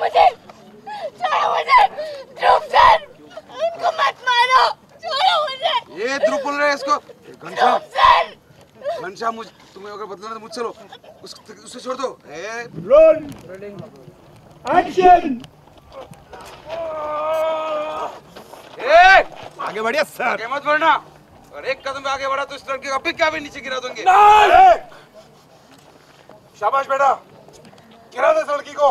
मुझे। छोड़ो मुझे। ध्रुव सर उनको मत मारो। छोड़ो मुझे। ये ध्रुव बोल रहे हैं इसको। घनश्याम सर। घनश्याम मुझ तुम्हें अगर बदलना तो मुझसे लो। उस, उसे छोड़ दो। ए रोल एक्शन ए आगे बढ़िए सर। आगे मत बढ़ना। और एक कदम आगे बढ़ा तो इस लड़के को अभी क्या भी नीचे गिरा देंगे। शाबाश बेटा। गिरा दे लड़की को।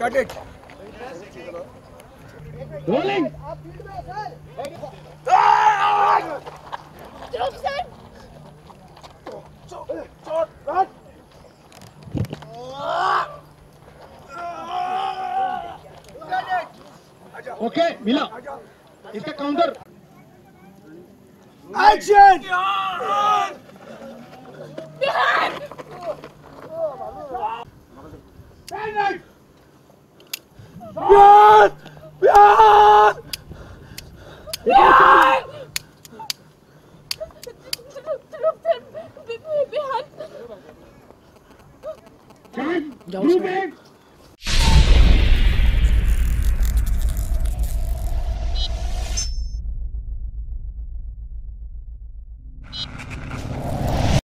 Cut it. Rolling. ओके मिला। इसका काउंटर एक्शन प्यार Time, it.